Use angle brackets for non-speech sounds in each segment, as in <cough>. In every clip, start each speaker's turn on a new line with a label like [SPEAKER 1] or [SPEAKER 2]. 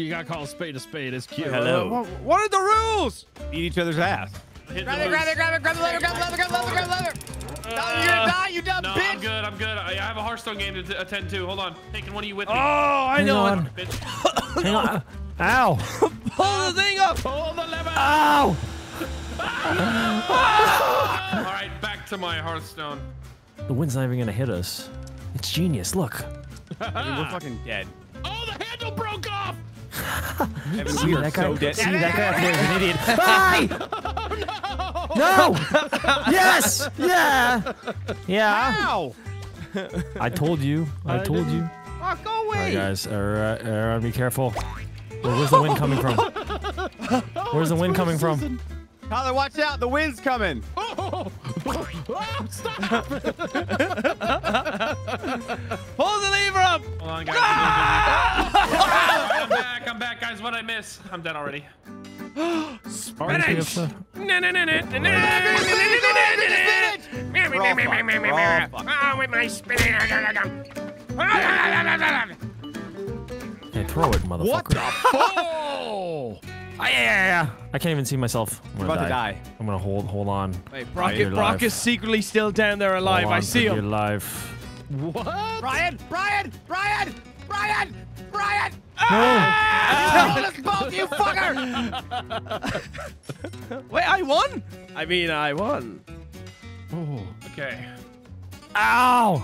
[SPEAKER 1] You gotta call a spade a spade. It's cute.
[SPEAKER 2] Hello.
[SPEAKER 3] What, what are the rules?
[SPEAKER 2] Eat each other's ass.
[SPEAKER 4] Hit
[SPEAKER 5] Grab
[SPEAKER 4] the
[SPEAKER 5] it, grab
[SPEAKER 4] moose.
[SPEAKER 5] it, grab it, grab the lever, grab the lever, grab the lever, grab the lever. No, you're
[SPEAKER 4] Uh,
[SPEAKER 5] gonna die, you dumb
[SPEAKER 4] No,
[SPEAKER 5] bitch.
[SPEAKER 4] I'm good. I'm good. I, I have a Hearthstone game to t- attend to. Hold on. Taking one of you with me.
[SPEAKER 3] Oh, I
[SPEAKER 6] Hang
[SPEAKER 3] know
[SPEAKER 6] on.
[SPEAKER 3] it.
[SPEAKER 4] Bitch. <coughs>
[SPEAKER 6] Hang on. Ow. <laughs>
[SPEAKER 3] Pull the thing up.
[SPEAKER 4] Pull the lever.
[SPEAKER 6] Ow. <laughs>
[SPEAKER 4] All right, back to my Hearthstone.
[SPEAKER 6] The wind's not even gonna hit us. It's genius. Look.
[SPEAKER 2] Dude, we're fucking dead.
[SPEAKER 4] Oh, the handle broke off.
[SPEAKER 2] Evan,
[SPEAKER 6] See
[SPEAKER 2] we are
[SPEAKER 6] that guy?
[SPEAKER 2] so dead.
[SPEAKER 6] See that guy up there is an idiot. <laughs> Oh, Bye. No. <laughs> Yes. Yeah. Yeah.
[SPEAKER 3] Ow.
[SPEAKER 6] I told you. I,
[SPEAKER 1] I
[SPEAKER 6] told
[SPEAKER 1] didn't-
[SPEAKER 6] you.
[SPEAKER 3] Oh, go
[SPEAKER 6] All right, guys. All right, all right, be careful. Where- where's the wind coming from? Where's the wind coming from?
[SPEAKER 2] Tyler, watch out. The wind's coming. <laughs>
[SPEAKER 4] Oh, stop.
[SPEAKER 3] Pull the lever up.
[SPEAKER 4] Hold on, guys. I'm back. I'm back, guys. What I miss? I'm dead already.
[SPEAKER 3] Spinach.
[SPEAKER 6] Uh,
[SPEAKER 3] No, no, no, no. Oh, with my spinach.
[SPEAKER 6] Hey, throw it, motherfucker.
[SPEAKER 2] What the?
[SPEAKER 1] Oh!
[SPEAKER 6] Ah, yeah, yeah, yeah. I can't even see myself. I'm
[SPEAKER 2] We're
[SPEAKER 6] gonna
[SPEAKER 2] about to die.
[SPEAKER 6] I'm gonna hold, hold on.
[SPEAKER 3] Wait, Brock,
[SPEAKER 6] you're
[SPEAKER 3] Brock
[SPEAKER 6] alive.
[SPEAKER 3] is secretly still down there alive.
[SPEAKER 6] Hold
[SPEAKER 3] I
[SPEAKER 6] on
[SPEAKER 3] see
[SPEAKER 6] for dear
[SPEAKER 3] him.
[SPEAKER 6] life.
[SPEAKER 1] What?
[SPEAKER 5] Brian, Brian, Brian, Brian, Brian.
[SPEAKER 6] No. Ah! Ah!
[SPEAKER 5] Kill us both, you fucker. <laughs>
[SPEAKER 3] Wait, I won? I mean, I won.
[SPEAKER 1] Oh.
[SPEAKER 4] Okay.
[SPEAKER 6] Ow!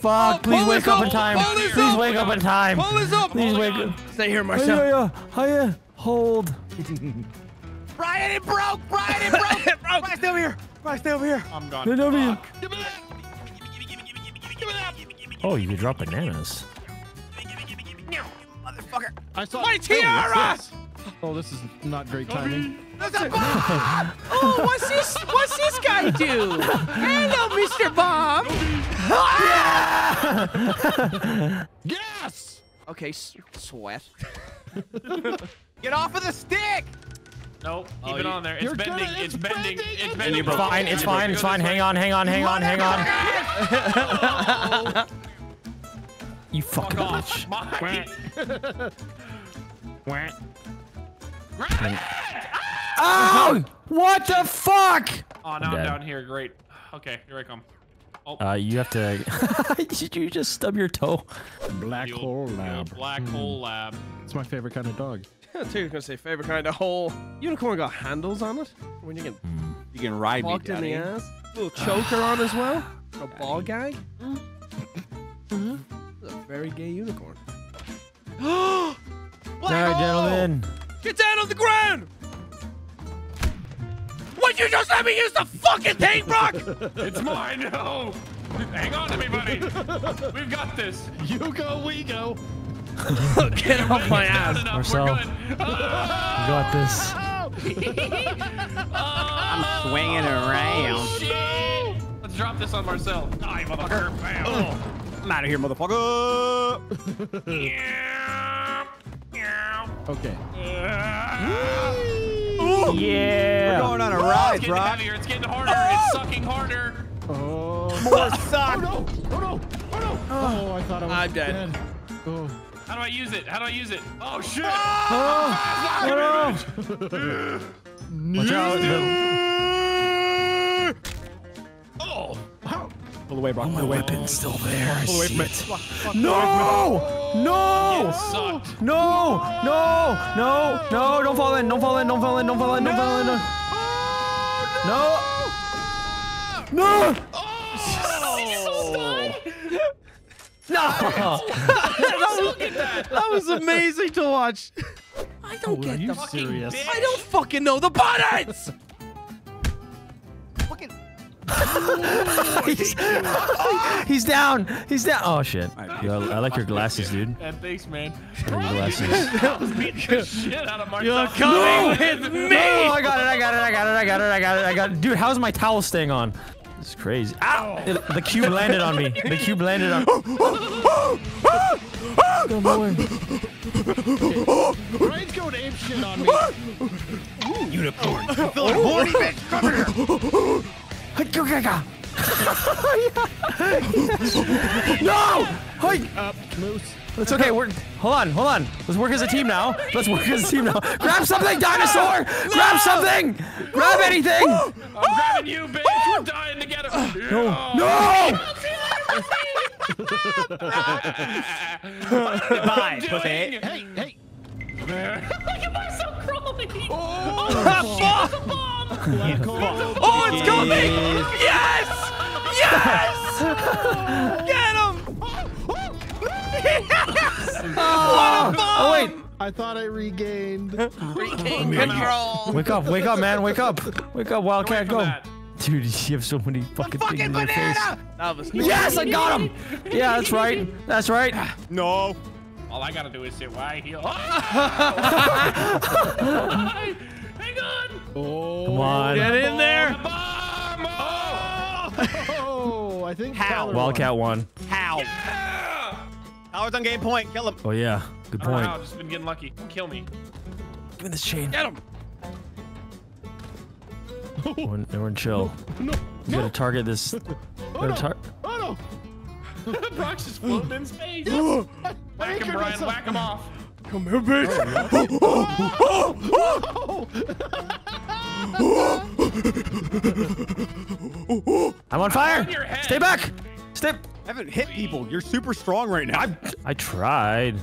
[SPEAKER 6] Fuck! Oh,
[SPEAKER 3] please
[SPEAKER 6] wake up
[SPEAKER 3] up,
[SPEAKER 6] in time. Please
[SPEAKER 3] up.
[SPEAKER 6] wake up in time.
[SPEAKER 3] Pull this up.
[SPEAKER 6] Please wake up.
[SPEAKER 3] Stay here,
[SPEAKER 6] Hiya,
[SPEAKER 3] Marcel.
[SPEAKER 6] hiya, hiya. Hold. <laughs>
[SPEAKER 5] Brian, it broke. Brian, it broke. <laughs>
[SPEAKER 3] It broke.
[SPEAKER 5] Brian, stay over here. Brian, stay over here.
[SPEAKER 4] I'm gone.
[SPEAKER 6] Get over here.
[SPEAKER 4] Fuck. Give me that. Give me that.
[SPEAKER 6] Oh, you can drop bananas.
[SPEAKER 5] Motherfucker.
[SPEAKER 1] I saw.
[SPEAKER 3] My
[SPEAKER 1] Oh,
[SPEAKER 3] tiara!
[SPEAKER 1] this? Oh, this is not great timing.
[SPEAKER 5] There's a bomb. <laughs>
[SPEAKER 3] Oh, what's this? What's this guy do? Hello, Mr. Bob. <laughs>
[SPEAKER 1] Yes!
[SPEAKER 3] Okay, s- sweat. <laughs>
[SPEAKER 5] Get off of the stick.
[SPEAKER 4] Nope. Oh, keep
[SPEAKER 3] Oh,
[SPEAKER 4] it on there. It's bending.
[SPEAKER 1] gonna-
[SPEAKER 4] It's
[SPEAKER 1] it's
[SPEAKER 4] bending.
[SPEAKER 1] bending,
[SPEAKER 4] It's
[SPEAKER 1] it's
[SPEAKER 4] bending.
[SPEAKER 6] It's fine. It's fine. It's fine. Hang on. Hang on. Hang on. Hang on. You fucking
[SPEAKER 4] Fuck
[SPEAKER 6] bitch.
[SPEAKER 4] Off.
[SPEAKER 6] Oh! What the fuck?
[SPEAKER 4] Oh, now I'm
[SPEAKER 6] Dead.
[SPEAKER 4] down here. Great. Okay, here I come. Oh,
[SPEAKER 6] Uh, you have to. Did <laughs> <laughs> you just stub your toe?
[SPEAKER 1] Black
[SPEAKER 4] the old-
[SPEAKER 1] hole
[SPEAKER 4] the old
[SPEAKER 1] lab.
[SPEAKER 4] Black hole lab.
[SPEAKER 1] It's my favorite kind of dog.
[SPEAKER 3] I too was gonna say favorite kind of hole. Unicorn got handles on it. When you get
[SPEAKER 2] You can ride me,
[SPEAKER 3] fucked in the
[SPEAKER 2] daddy.
[SPEAKER 3] ass. little choker on as well. <sighs> A ball gag. <laughs> Mm-hmm. A very gay unicorn. <gasps> <gasps>
[SPEAKER 6] All right, gentlemen.
[SPEAKER 3] Get down on the ground! Would you just let me use the fucking thing, Brock? <laughs>
[SPEAKER 4] It's mine. No. Hang on to me, buddy. We've got this.
[SPEAKER 1] You go, we go. <laughs>
[SPEAKER 3] Get off my ass.
[SPEAKER 6] Marcel.
[SPEAKER 4] We're.
[SPEAKER 6] You got this. <laughs>
[SPEAKER 2] I'm swinging oh, around.
[SPEAKER 4] Shit. Let's drop this on Marcel. Die, motherfucker. Bam.
[SPEAKER 2] I'm out of here, motherfucker.
[SPEAKER 4] Meow. Meow.
[SPEAKER 1] Okay.
[SPEAKER 2] We're going on a ride, It's
[SPEAKER 4] getting
[SPEAKER 2] bro.
[SPEAKER 4] heavier. It's getting harder. It's sucking harder.
[SPEAKER 1] Oh.
[SPEAKER 2] More suck.
[SPEAKER 1] Oh no! Oh no! Oh no! Oh, oh I thought I was
[SPEAKER 3] I'm dead.
[SPEAKER 1] Oh.
[SPEAKER 4] How do I use it? How do I use it? Oh, oh shit! Ah!
[SPEAKER 6] Oh, Watch out.
[SPEAKER 4] Oh. oh!
[SPEAKER 2] Pull away, bro.
[SPEAKER 6] My weapon's still there. I
[SPEAKER 2] Pull away
[SPEAKER 6] see
[SPEAKER 2] from
[SPEAKER 6] it.
[SPEAKER 2] it.
[SPEAKER 6] No! No!
[SPEAKER 4] Sucked.
[SPEAKER 6] No! No! No! No! Don't fall in! Don't fall in! Don't fall in! Don't fall in! Don't fall in! No! No! No! Oh, no! <laughs> <laughs>
[SPEAKER 3] That was amazing to watch. I don't
[SPEAKER 1] Are
[SPEAKER 3] get
[SPEAKER 1] you
[SPEAKER 3] the.
[SPEAKER 1] serious?
[SPEAKER 3] I don't fucking know the buttons. <laughs>
[SPEAKER 5] Fucking. <laughs>
[SPEAKER 6] he's, <laughs> he's down! He's down! Oh shit. Yo, I like your glasses, dude.
[SPEAKER 4] And thanks, man.
[SPEAKER 6] I your glasses.
[SPEAKER 4] I was beating the shit out of Marcel.
[SPEAKER 3] You're coming with me.
[SPEAKER 6] No, oh, I got it, I got it, I got it, I got it, I got it, I got it. Dude, how's my towel staying on? This is crazy. Ow! It- the cube landed on me. The cube landed on <gasps> <laughs> Come on.
[SPEAKER 1] Brian's going ape shit on me.
[SPEAKER 5] Horny bitch, come here. <laughs>
[SPEAKER 6] No! Hi.
[SPEAKER 1] Up, moose.
[SPEAKER 6] It's okay. We're hold on, hold on. Let's work as a team now. Let's work as a team now. Grab something, dinosaur. Grab something. Grab anything.
[SPEAKER 4] I'm grabbing you, bitch. We're dying together.
[SPEAKER 6] No,
[SPEAKER 4] Yeah.
[SPEAKER 6] no.
[SPEAKER 5] Goodbye,
[SPEAKER 4] doing?
[SPEAKER 5] pussy.
[SPEAKER 1] Hey, hey. <laughs>
[SPEAKER 6] Oh, it's coming! Yes! Yes! <laughs> Get him! <laughs> Oh, oh, wait.
[SPEAKER 1] I thought I regained.
[SPEAKER 3] Regain control.
[SPEAKER 6] Wake up, wake up, man. Wake up. Wake up, Wildcat, go.
[SPEAKER 4] that.
[SPEAKER 6] Dude, you have so many fucking, things in your face.
[SPEAKER 3] That was
[SPEAKER 6] Yes, I got him! Yeah, that's right. That's right.
[SPEAKER 5] No.
[SPEAKER 4] All I gotta do is sit wide heel. Hang on.
[SPEAKER 1] Oh.
[SPEAKER 6] Come on.
[SPEAKER 7] Get in there.
[SPEAKER 4] Bomb! Oh!
[SPEAKER 1] Oh, I think
[SPEAKER 5] How?
[SPEAKER 1] Tyler
[SPEAKER 6] Wildcat won.
[SPEAKER 5] How?
[SPEAKER 4] Yeah!
[SPEAKER 5] Howard's on game point. Kill him.
[SPEAKER 6] Oh, yeah. Good
[SPEAKER 4] I don't know
[SPEAKER 6] point.
[SPEAKER 4] I've just been getting lucky. Don't kill me.
[SPEAKER 6] Give me this chain.
[SPEAKER 4] Get him!
[SPEAKER 6] Everyone, everyone chill.
[SPEAKER 1] No,
[SPEAKER 6] You gotta target this. You <laughs> oh, gotta tar-
[SPEAKER 1] Oh <laughs>
[SPEAKER 4] Brock's just floating in space. <gasps>
[SPEAKER 1] no!
[SPEAKER 4] Whack him, Brian. Whack him off.
[SPEAKER 7] Come here, bitch. <laughs>
[SPEAKER 6] I'm on fire!
[SPEAKER 4] On.
[SPEAKER 6] Stay back! Stay.
[SPEAKER 5] I haven't hit people. You're super strong right now.
[SPEAKER 6] I, I tried.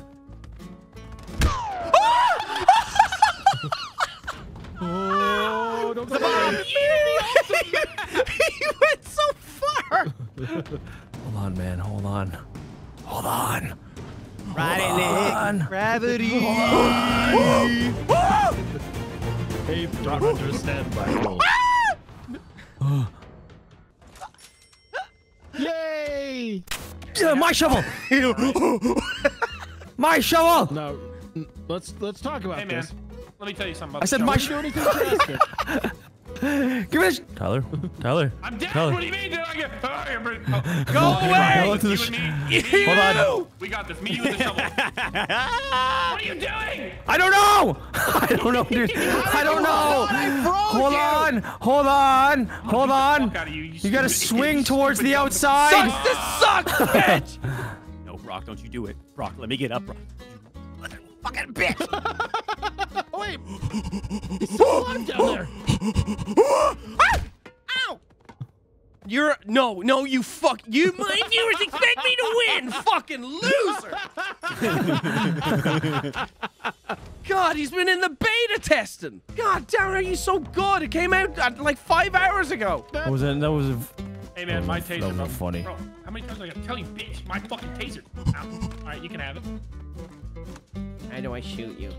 [SPEAKER 1] Oh, don't go there. <laughs>
[SPEAKER 3] he went so far.
[SPEAKER 6] Hold on, man. Hold on. Hold on.
[SPEAKER 5] Right in
[SPEAKER 6] Hold on.
[SPEAKER 5] Gravity.
[SPEAKER 1] Hey, Dot Hunter, stand by. Ah! Yay!
[SPEAKER 6] Yeah, my shovel! <laughs> my shovel!
[SPEAKER 1] No, let's let's talk about
[SPEAKER 4] Hey, man.
[SPEAKER 1] this.
[SPEAKER 4] Let me tell you something about
[SPEAKER 6] I said
[SPEAKER 4] the
[SPEAKER 6] my
[SPEAKER 4] show.
[SPEAKER 1] Do
[SPEAKER 6] shovel.
[SPEAKER 1] Anything drastic.
[SPEAKER 6] Give me this. Tyler. Tyler. <laughs>
[SPEAKER 4] I'm dead.
[SPEAKER 6] Tyler.
[SPEAKER 4] What do you mean? Did I get... Oh, you're pretty- oh.
[SPEAKER 3] Go away.
[SPEAKER 6] Go to the
[SPEAKER 4] You
[SPEAKER 6] sh-
[SPEAKER 4] and me.
[SPEAKER 6] Hold on.
[SPEAKER 4] We got this. Me, you, and the shovel. <laughs> what are you doing?
[SPEAKER 6] I don't know! <laughs> I don't know, dude. I don't know. Hold on. Hold on. Oh, Hold on.
[SPEAKER 4] Fuck out of you, you
[SPEAKER 6] You gotta
[SPEAKER 4] stupid-
[SPEAKER 6] swing towards the
[SPEAKER 3] Sucks
[SPEAKER 6] outside.
[SPEAKER 3] to suck, bitch.
[SPEAKER 5] No, Brock, don't you do it. Brock, let me get up, Brock.
[SPEAKER 3] Fucking bitch.
[SPEAKER 1] Wait, he's still alive down there.
[SPEAKER 3] Ow. You're no, no, you fuck. You, my viewers expect me to win. Fucking loser. God, he's been in the beta testing. God damn, are you so good? It came out uh, like five hours ago.
[SPEAKER 6] That was a, that was a,
[SPEAKER 4] Hey, man, my taser.
[SPEAKER 6] that was funny.
[SPEAKER 4] Bro, how many times do I gotta tell you, bitch? My fucking taser. Ow. All right, you can have it.
[SPEAKER 3] How do I shoot you?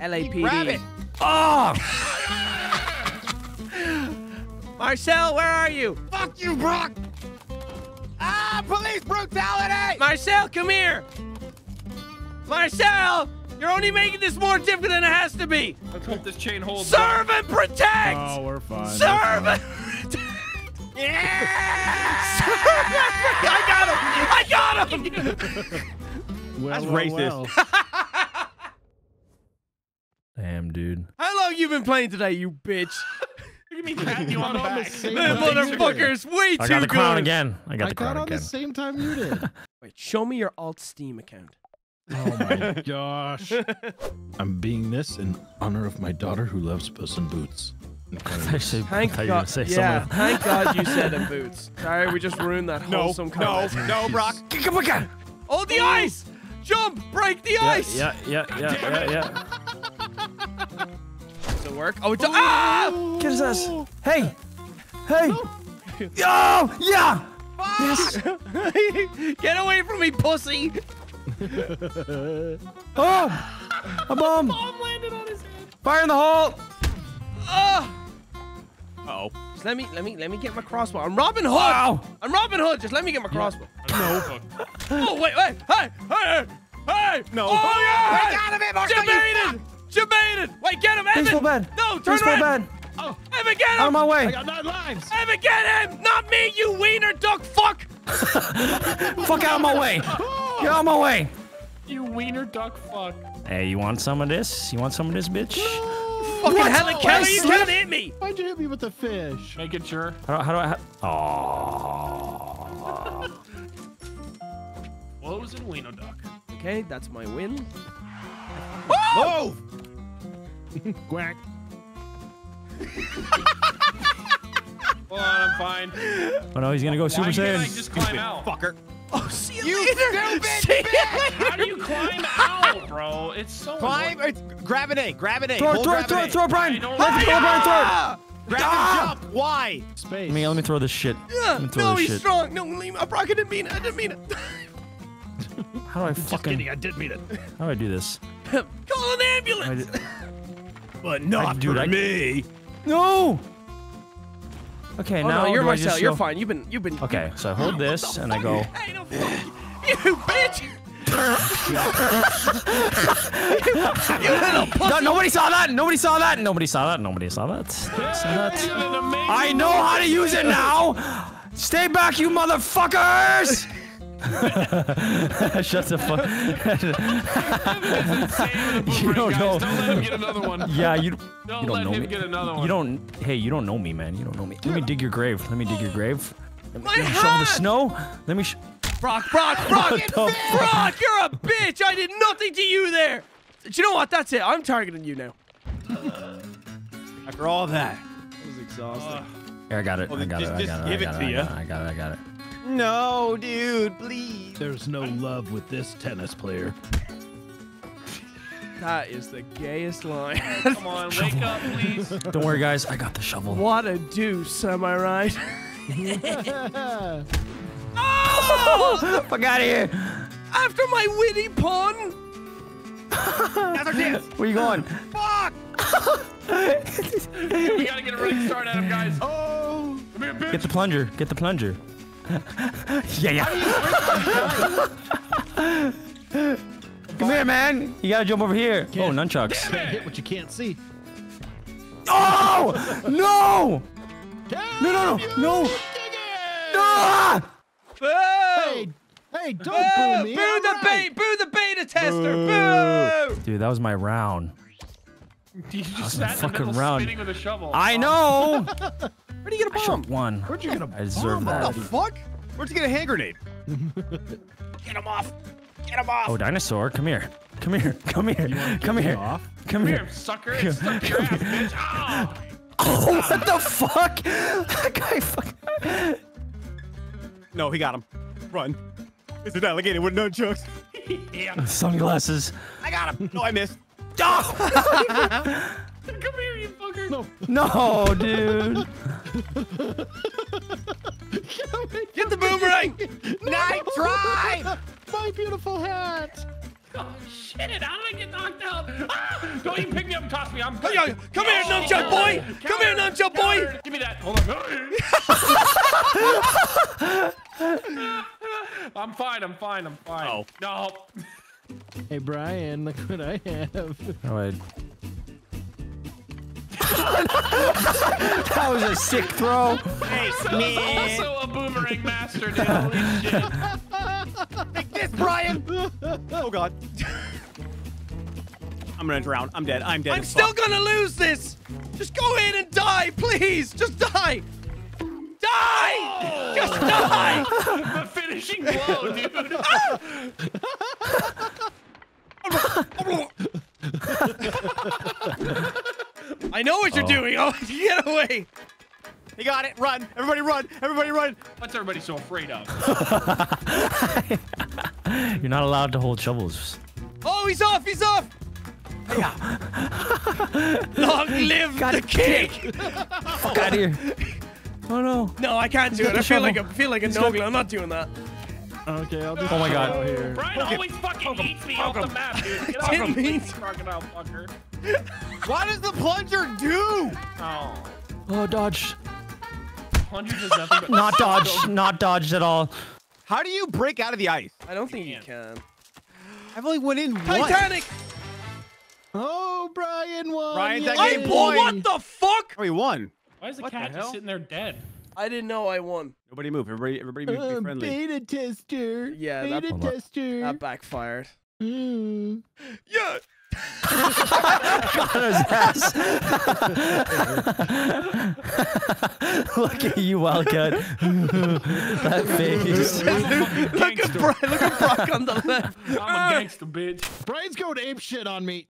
[SPEAKER 3] LAPD.
[SPEAKER 5] Grab it.
[SPEAKER 6] Oh! <laughs>
[SPEAKER 3] Marcel, where are you? Fuck you, Brock. Ah, police brutality. Marcel, come here. Marcel, you're only making this more difficult than it has to be.
[SPEAKER 4] Let's hope this chain holds.
[SPEAKER 3] Serve and protect.
[SPEAKER 1] Oh, we're fine.
[SPEAKER 3] Serve and protect. Yeah! <laughs> I got him! I got him!
[SPEAKER 1] Well,
[SPEAKER 5] That's
[SPEAKER 1] well,
[SPEAKER 5] racist.
[SPEAKER 1] well.
[SPEAKER 6] Damn, dude.
[SPEAKER 3] How long you been playing today, you bitch?
[SPEAKER 4] What do you mean pat you on the
[SPEAKER 1] Got the
[SPEAKER 4] back?
[SPEAKER 1] same
[SPEAKER 3] That
[SPEAKER 1] time you did.
[SPEAKER 3] motherfucker's way too
[SPEAKER 6] I got the crown
[SPEAKER 3] good.
[SPEAKER 6] again. I got
[SPEAKER 1] I
[SPEAKER 6] the
[SPEAKER 1] got on
[SPEAKER 6] again.
[SPEAKER 1] the same time you did. <laughs>
[SPEAKER 3] Wait, show me your alt Steam account.
[SPEAKER 1] Oh <laughs> my gosh. I'm being this in honor of my daughter who loves Puss in Boots.
[SPEAKER 6] Actually,
[SPEAKER 3] Thank
[SPEAKER 6] I you
[SPEAKER 3] God.
[SPEAKER 6] gonna say
[SPEAKER 3] yeah, thank God you <laughs> said in boots. Sorry, we just ruined that
[SPEAKER 5] No,
[SPEAKER 3] wholesome
[SPEAKER 5] no,
[SPEAKER 3] comment.
[SPEAKER 5] no, Brock.
[SPEAKER 6] Come on, come
[SPEAKER 3] Hold the oh. ice! Jump! Break the
[SPEAKER 6] Yeah,
[SPEAKER 3] ice!
[SPEAKER 6] yeah, yeah, yeah, yeah, yeah.
[SPEAKER 3] Does work? Oh, it's a- ah!
[SPEAKER 6] Get his ass. Hey, hey. Oh, yeah. Yes. <laughs>
[SPEAKER 3] Get away from me, pussy! <laughs>
[SPEAKER 6] Oh, a bomb.
[SPEAKER 3] Bomb landed on his head.
[SPEAKER 6] Fire in the hole.
[SPEAKER 3] Ah!
[SPEAKER 5] Uh-oh.
[SPEAKER 3] Just let me, let me, let me get my crossbow. I'm Robin Hood.
[SPEAKER 6] Wow.
[SPEAKER 3] I'm Robin Hood. Just let me get my crossbow.
[SPEAKER 4] No.
[SPEAKER 3] Oh wait, wait, hey, hey, hey!
[SPEAKER 5] No.
[SPEAKER 3] Oh yeah! Break out of it, Marcel, you Debated! Debated! Wait, get him, Evan!
[SPEAKER 6] Baseball bat.
[SPEAKER 3] No, turn
[SPEAKER 6] Baseball
[SPEAKER 3] around!
[SPEAKER 6] bat.
[SPEAKER 1] Oh,
[SPEAKER 3] Evan, get
[SPEAKER 6] Out of
[SPEAKER 3] him!
[SPEAKER 6] my
[SPEAKER 1] I
[SPEAKER 6] way.
[SPEAKER 1] got nine lives.
[SPEAKER 3] Evan, get him! Not me, you wiener duck fuck! <laughs>
[SPEAKER 6] Fuck out of my way. Get out of my way.
[SPEAKER 4] You wiener duck fuck.
[SPEAKER 6] Hey, you want some of this? You want some of this, bitch?
[SPEAKER 3] Fucking
[SPEAKER 6] What?
[SPEAKER 3] Helen
[SPEAKER 6] I
[SPEAKER 3] Keller, you
[SPEAKER 6] slipped?
[SPEAKER 3] can't hit me!
[SPEAKER 1] Why'd you hit me with the fish?
[SPEAKER 4] Making sure.
[SPEAKER 6] How do, how do I? Ha- oh.
[SPEAKER 4] What frozen wiener duck.
[SPEAKER 3] Okay, that's my win.
[SPEAKER 5] Move! <laughs>
[SPEAKER 1] Quack. <laughs>
[SPEAKER 4] Hold on, I'm fine.
[SPEAKER 6] Oh no, he's gonna go Super
[SPEAKER 4] Why can't I
[SPEAKER 6] Saiyan.
[SPEAKER 4] just climb out?
[SPEAKER 5] Fucker.
[SPEAKER 3] Oh, see you,
[SPEAKER 5] You
[SPEAKER 3] later.
[SPEAKER 5] stupid <laughs>
[SPEAKER 3] See you later.
[SPEAKER 4] How do you climb out, bro? It's so
[SPEAKER 5] Climb. It's, grab an A. Grab an A.
[SPEAKER 6] Throw it,
[SPEAKER 5] Hold
[SPEAKER 6] throw it, throw it,
[SPEAKER 5] A.
[SPEAKER 6] throw Brian.
[SPEAKER 4] I don't
[SPEAKER 6] Let me throw it, Brian, throw it.
[SPEAKER 5] Grab
[SPEAKER 6] Ah!
[SPEAKER 5] and jump. Why?
[SPEAKER 1] Space.
[SPEAKER 6] Let me, let me throw this shit.
[SPEAKER 3] Yeah,
[SPEAKER 6] Let me throw
[SPEAKER 3] no,
[SPEAKER 6] this
[SPEAKER 3] he's
[SPEAKER 6] shit.
[SPEAKER 3] strong. No, leave me. Brock, I didn't mean it. I didn't mean it.
[SPEAKER 6] How do I
[SPEAKER 1] Just
[SPEAKER 6] fucking,
[SPEAKER 1] kidding. I did mean it.
[SPEAKER 6] how do I do this? <laughs>
[SPEAKER 3] Call an
[SPEAKER 6] How do I
[SPEAKER 3] ambulance.
[SPEAKER 6] do- <laughs>
[SPEAKER 5] But
[SPEAKER 6] not dude, for I-
[SPEAKER 5] me.
[SPEAKER 6] No! Okay,
[SPEAKER 3] Oh
[SPEAKER 6] now
[SPEAKER 3] no, you're
[SPEAKER 6] do
[SPEAKER 3] Marcel. You're
[SPEAKER 6] go-
[SPEAKER 3] fine. You've been, you've been.
[SPEAKER 6] Okay, so I hold <laughs> this and I go.
[SPEAKER 3] Hey, no, fuck you, you bitch.
[SPEAKER 6] No, nobody saw that. Nobody saw that. Nobody saw that. Nobody saw that. Saw that.
[SPEAKER 4] You did an amazing
[SPEAKER 6] I know how to use it now. Stay back, you motherfuckers! <laughs> Shut the fuck. <laughs> you don't
[SPEAKER 4] guys.
[SPEAKER 6] know. <laughs>
[SPEAKER 4] Don't let him get another one.
[SPEAKER 6] Yeah, you.
[SPEAKER 4] Don't
[SPEAKER 6] you don't
[SPEAKER 4] let
[SPEAKER 6] know
[SPEAKER 4] him
[SPEAKER 6] me.
[SPEAKER 4] get another one.
[SPEAKER 6] You don't. Hey, you don't know me, man. You don't know me. Let me dig your grave. Let me dig your grave. Let me,
[SPEAKER 3] My
[SPEAKER 6] let me shovel the snow. Let me. Sh-
[SPEAKER 3] Brock, Brock, Brock,
[SPEAKER 6] What the?
[SPEAKER 3] Brock, you're a bitch. I did nothing to you there. Do you know what? That's it. I'm targeting you now.
[SPEAKER 5] After all that.
[SPEAKER 3] That was exhausting.
[SPEAKER 6] Here, I got it.
[SPEAKER 5] Well,
[SPEAKER 6] I got
[SPEAKER 5] just-
[SPEAKER 6] it. I
[SPEAKER 5] just
[SPEAKER 6] got it.
[SPEAKER 5] give
[SPEAKER 6] I
[SPEAKER 5] it
[SPEAKER 6] got
[SPEAKER 5] to
[SPEAKER 6] it. I
[SPEAKER 5] ya.
[SPEAKER 6] got it. I got it. I got it.
[SPEAKER 5] No, dude, please.
[SPEAKER 1] There's no love with this tennis player.
[SPEAKER 3] That is the gayest line.
[SPEAKER 4] Come on, <laughs> wake up, please.
[SPEAKER 6] Don't worry, guys. I got the shovel.
[SPEAKER 3] what a deuce, am I right? <laughs> <laughs> Ah!
[SPEAKER 6] Fuck out of here.
[SPEAKER 3] After my witty pun.
[SPEAKER 5] That's our chance.
[SPEAKER 6] Where you going?
[SPEAKER 5] Fuck.
[SPEAKER 4] we gotta get a running start at him, guys.
[SPEAKER 5] Oh.
[SPEAKER 4] Come here, bitch.
[SPEAKER 6] Get the plunger. Get the plunger. Yeah, yeah. Come here, man. You gotta jump over here. Oh, nunchucks.
[SPEAKER 1] Can't hit what you can't see.
[SPEAKER 6] Oh! No! No, no, no, no! Ah!
[SPEAKER 3] Boo!
[SPEAKER 1] Hey, hey, don't
[SPEAKER 3] Boo!
[SPEAKER 1] boo me.
[SPEAKER 3] Boo
[SPEAKER 1] I'm
[SPEAKER 3] the
[SPEAKER 1] right.
[SPEAKER 3] bait! Boo the beta tester! Boo!
[SPEAKER 6] Dude, that was my round.
[SPEAKER 4] You just
[SPEAKER 6] was
[SPEAKER 4] sat in the
[SPEAKER 6] fucking
[SPEAKER 4] middle
[SPEAKER 6] round.
[SPEAKER 4] spinning with a shovel.
[SPEAKER 6] I know! <laughs>
[SPEAKER 3] Where'd you get a bomb?
[SPEAKER 6] should one.
[SPEAKER 1] Where'd you get a
[SPEAKER 6] I deserve
[SPEAKER 1] bomb
[SPEAKER 6] that.
[SPEAKER 5] What the fuck? Where'd you get a hand grenade? <laughs> get him off. Get him off.
[SPEAKER 6] Oh, dinosaur, come here. Come here. Come here. Come here.
[SPEAKER 1] off?
[SPEAKER 6] Come
[SPEAKER 4] Come
[SPEAKER 6] here.
[SPEAKER 4] here, sucker. It's stuck in your ass, bitch. Ah! <laughs>
[SPEAKER 6] Oh, what the fuck? That guy fuck.
[SPEAKER 5] No, he got him. Run. It's an alligator with nunchucks. <laughs>
[SPEAKER 4] yeah.
[SPEAKER 6] Sunglasses.
[SPEAKER 5] I got him. No, I missed.
[SPEAKER 6] Oh!
[SPEAKER 4] Come here, you fucker.
[SPEAKER 1] No.
[SPEAKER 6] no, dude.
[SPEAKER 3] Get the boomerang!
[SPEAKER 5] Night <laughs> try.
[SPEAKER 1] My beautiful hat.
[SPEAKER 4] Oh, shit. it! How did I get knocked out? Ah! Don't even pick me up and toss me. I'm
[SPEAKER 3] Come here, come here, nunchuck boy! Come here, nunchuck boy!
[SPEAKER 4] Give me that. Hold on. <laughs> I'm fine. I'm fine. I'm fine.
[SPEAKER 5] Oh.
[SPEAKER 4] No.
[SPEAKER 1] Hey, Brian, look what I have.
[SPEAKER 6] All right. <laughs> that was a sick throw.
[SPEAKER 5] Hey,
[SPEAKER 4] That's
[SPEAKER 5] man.
[SPEAKER 4] also a boomerang master, dude. Holy.
[SPEAKER 5] Take this, Brian. Oh, God. I'm gonna drown. I'm dead. I'm dead.
[SPEAKER 3] I'm still
[SPEAKER 5] fuck.
[SPEAKER 3] gonna lose this! Just go in and die, please! Just die! Die! Just oh. die!
[SPEAKER 4] the finishing blow, dude. <laughs> <laughs>
[SPEAKER 3] I know what you're oh. doing. <laughs> Oh, get away!
[SPEAKER 5] He got it. Run. Everybody run. Everybody run.
[SPEAKER 4] What's everybody so afraid of? <laughs>
[SPEAKER 6] You're not allowed to hold shovels.
[SPEAKER 3] Oh, he's off! He's off! <laughs> Long live the king!
[SPEAKER 6] Fuck out of here. Oh no.
[SPEAKER 3] No, I can't do it. I feel like a feel like a
[SPEAKER 6] He's got-
[SPEAKER 3] noble. I'm not doing that.
[SPEAKER 1] Okay, I'll just
[SPEAKER 6] Oh my God.
[SPEAKER 1] out here.
[SPEAKER 4] Brian always fucking eats me off the map, dude. Get off
[SPEAKER 3] Didn't
[SPEAKER 4] me,
[SPEAKER 3] mean
[SPEAKER 4] please, crocodile fucker.
[SPEAKER 5] What does the plunger do?
[SPEAKER 4] Oh.
[SPEAKER 6] Oh, dodge.
[SPEAKER 4] Hundreds is nothing but <laughs>
[SPEAKER 6] Not dodged. <laughs> Not dodged at all.
[SPEAKER 5] How do you break out of the ice?
[SPEAKER 3] I don't think you can.
[SPEAKER 5] I've only went in once.
[SPEAKER 3] Titanic!
[SPEAKER 1] Oh, Brian won.
[SPEAKER 5] Brian's
[SPEAKER 1] Yay.
[SPEAKER 5] that game
[SPEAKER 3] won. What the fuck?
[SPEAKER 5] Oh, he won.
[SPEAKER 4] Why is the
[SPEAKER 5] What the
[SPEAKER 4] cat just sitting there dead?
[SPEAKER 3] I didn't know I won.
[SPEAKER 5] Nobody move. Everybody, everybody be, be
[SPEAKER 1] Uh,
[SPEAKER 5] friendly.
[SPEAKER 1] beta tester.
[SPEAKER 3] Yeah, that-
[SPEAKER 1] beta
[SPEAKER 6] Hold on.
[SPEAKER 1] tester.
[SPEAKER 3] That backfired.
[SPEAKER 1] Mm.
[SPEAKER 3] Yeah,
[SPEAKER 6] Connor's <laughs> ass. Look at you, Wildcat. <laughs> that face. <laughs>
[SPEAKER 3] look at Brock. Look at Brock on the left.
[SPEAKER 4] I'm a gangster, bitch.
[SPEAKER 1] Brian's going ape shit on me.